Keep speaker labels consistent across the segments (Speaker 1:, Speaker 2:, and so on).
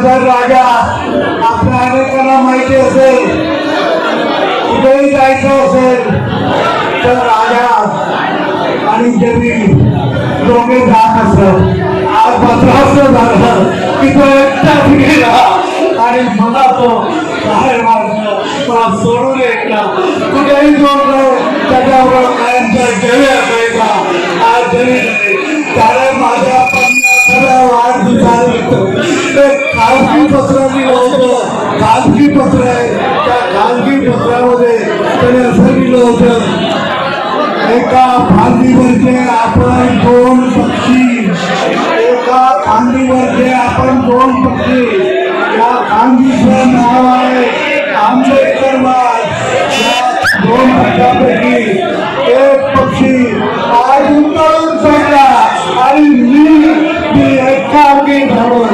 Speaker 1: गजाधर
Speaker 2: राजा अपना अनेक माहिती असेल कुठेही जायचं असेल तो राजा अच्छा तो। तो जमीन लोगे दोघे आज बत्रास्त झालं एकटा फिरेला आणि मला तो बाहेर मारला मला सोडून एकटा कुठेही जोडलं त्याच्यावर कायमच्या जय असायचा आज जरी कारण माझ्या पन्नास वाढदिवसानिमित्त खासगी पत्र खासगी पत्र आहे खासगी पत्रामध्ये त्याने असं लिहिलं दोन पक्षी एका फांदीवरचे आपण दोन पक्षी या फांदीचं नाव आहे आंबेडकरवाद दोन पक्षापैकी एक पक्षी आज उतरून I need the accounting power.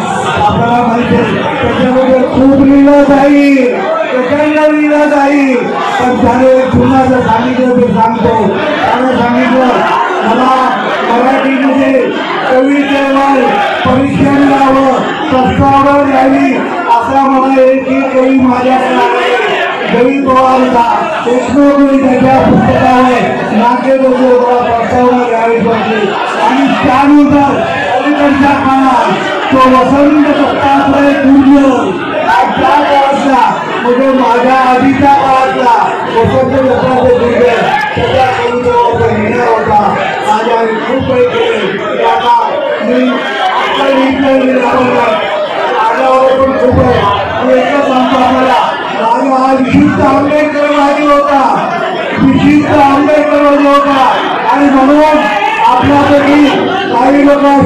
Speaker 2: त्यांचा त्याच्यामध्ये खूप लिहिलं जाईल प्रचंड लिहिलं जाईल पण त्याने पुन्हा जर सांगितलं ते सांगतो त्याने सांगितलं मला मराठीमध्ये कवितेवर परीक्षण द्यावं प्रस्तावर द्यावी असा मला एक कवी माझ्या रवी पवारचा एकमेव त्याच्या पुस्तकावर नाट्य प्रस्तावना द्यावी पडली आणि त्यानंतर kerja kalah Kawasan tetap oleh dunia Ada kalah Mungkin ada adita kalah Kawasan tetap oleh dunia Kita akan jawab penghina otak Ada yang kupai kiri Kata Ini Apa yang kita lakukan Ada orang pun kupai Mereka sampai kalah Lalu hari kita ambil kerana otak বিচিত্র আম্বেদকর লোকা আমি মনোজ আপনাদের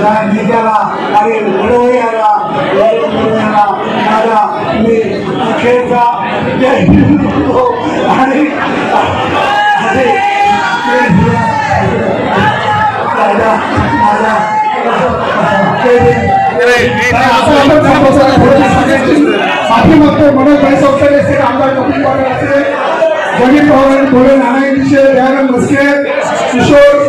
Speaker 2: नेत्याला आणि लढवयाला माझा मी अखेरचा आणि मागतो मनोज भाई संस्थाने असतील आमदार कपिल पाटील असतील नारायण विषय दयानंद मस्के किशोर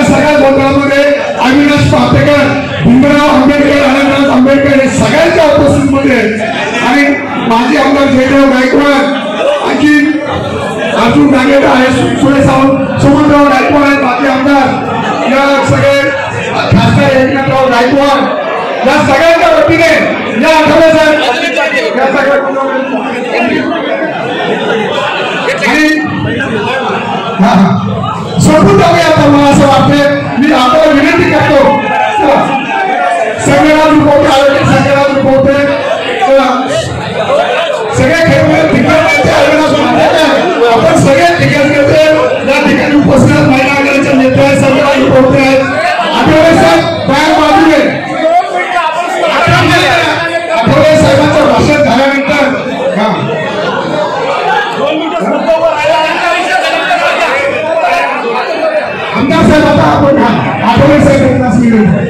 Speaker 3: गेलेलं आहे सुळे सावंत समुद्रराव गायकवाड बाकी आमदार या सगळे खासदार एकनाथराव गायकवाड या सगळ्यांच्या वतीने या या सोडून जाऊया आता मला असं वाटते मी आपल्याला विनंती करतो संगणराज पोटे संगणराज पोटे बोलते हैं आठवडे साहेब बाहेर बाजूने आठवडे साहेबांचं भाषण झाल्यानंतर हा आमदार साहेब आता आपण आठवडे साहेब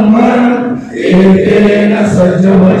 Speaker 3: Thank you.